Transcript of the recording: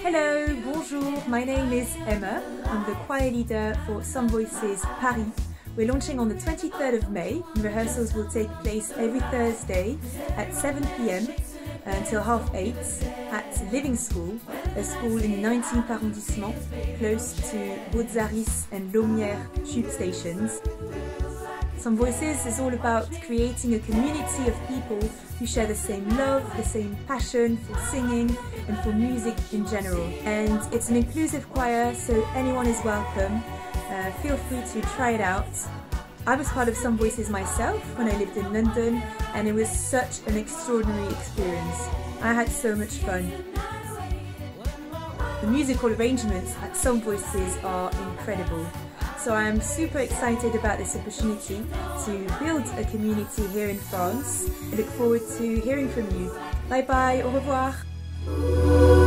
Hello, bonjour, my name is Emma. I'm the choir leader for Some Voices Paris. We're launching on the 23rd of May rehearsals will take place every Thursday at 7pm until half 8 at Living School, a school in the 19th arrondissement close to Botzaris and Laumières tube stations. Some Voices is all about creating a community of people who share the same love, the same passion for singing and for music in general. And it's an inclusive choir, so anyone is welcome. Uh, feel free to try it out. I was part of Some Voices myself when I lived in London, and it was such an extraordinary experience. I had so much fun. The musical arrangements at Some Voices are incredible. So I'm super excited about this opportunity to build a community here in France. I look forward to hearing from you. Bye bye, au revoir.